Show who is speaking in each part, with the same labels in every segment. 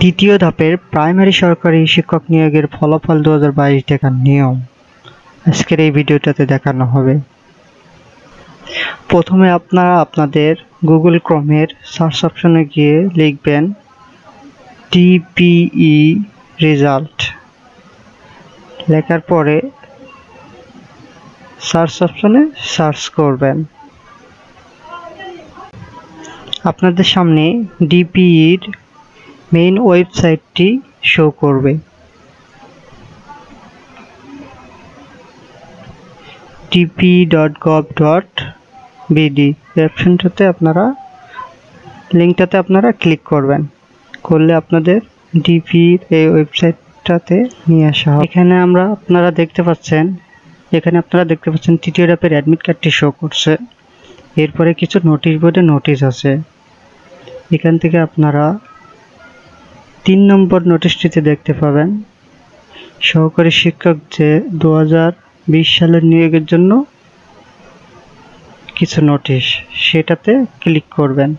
Speaker 1: দ্বিতীয় ধাপের প্রাইমারি সরকারি শিক্ষক নিয়োগের ফলাফল দু হাজার বাইশ দেখার নিয়ম। আজকের এই ভিডিওটাতে দেখানো হবে। প্রথমে আপনারা আপনাদের গুগল ক্রমের সার্চ অপশনে গিয়ে লিখবেন টিপিই রেজাল্ট লেখার পরে সার্চ অপশনে সার্চ করবেন। আপনাদের সামনে ডিপিইর মেইন ওয়েবসাইটটি শো করবে। TP dot gov dot BD অপশনটাতে আপনারা লিঙ্কটাতে আপনারা ক্লিক করবেন। করলে আপনাদের ডিপির এই ওয়েবসাইটটাতে নিয়ে আসা হবে। এখানে আমরা আপনারা দেখতে পাচ্ছেন, এখানে আপনারা দেখতে পাচ্ছেন তৃতীয় ধাপের অ্যাডমিট কার্ডটি শো করছে। এরপরে কিছু নোটিশ বোর্ডে নোটিশ আছে। এখান থেকে আপনারা তিন নম্বর নোটিশটিতে দেখতে পাবেন, সহকারী শিক্ষক যে দু সালের নিয়োগের জন্য কিছু নোটিশ, সেটাতে ক্লিক করবেন।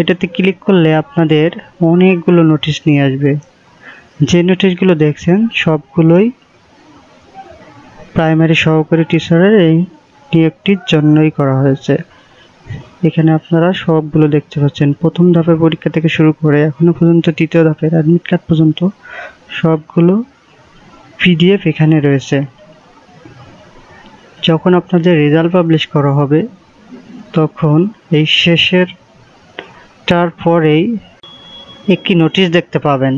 Speaker 1: এটাতে ক্লিক করলে আপনাদের অনেকগুলো নোটিশ নিয়ে আসবে। যে নোটিশগুলো দেখছেন, সবগুলোই প্রাইমারি সহকারী টিচারের এই নিয়োগটির জন্যই করা হয়েছে। এখানে আপনারা সবগুলো দেখতে পাচ্ছেন। প্রথম ধাপের পরীক্ষা থেকে শুরু করে এখনও পর্যন্ত তৃতীয় ধাপের অ্যাডমিট কার্ড পর্যন্ত সবগুলো পিডিএফ এখানে রয়েছে। যখন আপনাদের রেজাল্ট পাবলিশ করা হবে, তখন এই শেষের তার পরেই একটি নোটিশ দেখতে পাবেন।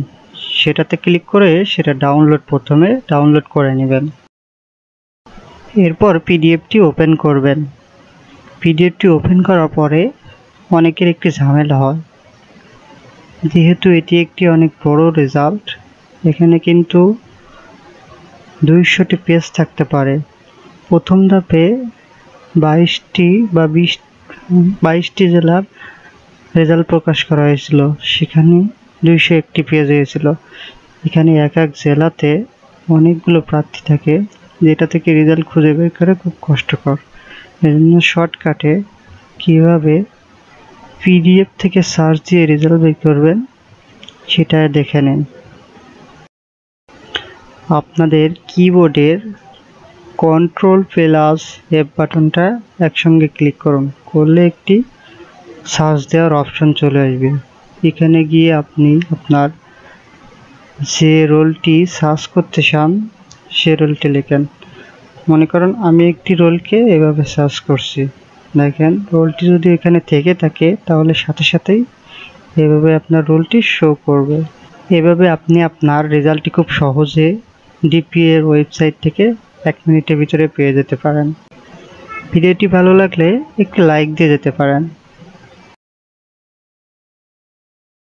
Speaker 1: সেটাতে ক্লিক করে সেটা ডাউনলোড প্রথমে ডাউনলোড করে নেবেন। এরপর পিডিএফটি ওপেন করবেন। পিডিএফটি ওপেন করার পরে অনেকের একটি ঝামেলা হয়। যেহেতু এটি একটি অনেক বড় রেজাল্ট এখানে কিন্তু দুইশোটি পেজ থাকতে পারে। প্রথম ধাপে বাইশটি বা বিশ, বাইশটি জেলার রেজাল্ট প্রকাশ করা হয়েছিল। সেখানে দুইশো একটি পেজ হয়েছিল। এখানে এক এক জেলাতে অনেকগুলো প্রার্থী থাকে। যেটা থেকে রেজাল্ট খুঁজে বের করে খুব কষ্টকর। এজন্য শর্টকাটে কীভাবে পিডিএফ থেকে সার্চ দিয়ে রেজাল্ট বের করবেন, সেটা দেখে নিন। আপনাদের কিবোর্ডের কন্ট্রোল প্লাস এফ বাটনটা একসঙ্গে ক্লিক করুন। করলে একটি সার্চ দেওয়ার অপশন চলে আসবে। এখানে গিয়ে আপনি আপনার যে রোলটি সার্চ করতে চান সে রোলটি লেখেন। মনে করেন আমি একটি রোলকে এভাবে সার্চ করছি। দেখেন রোলটি যদি এখানে থেকে থাকে, তাহলে সাথে সাথেই এভাবে আপনার রোলটি শো করবে। এভাবে আপনি আপনার রেজাল্টটি খুব সহজে ডিপি এর ওয়েবসাইট থেকে এক মিনিটের ভিতরে পেয়ে যেতে পারেন। ভিডিওটি ভালো লাগলে একটি লাইক দিয়ে যেতে পারেন।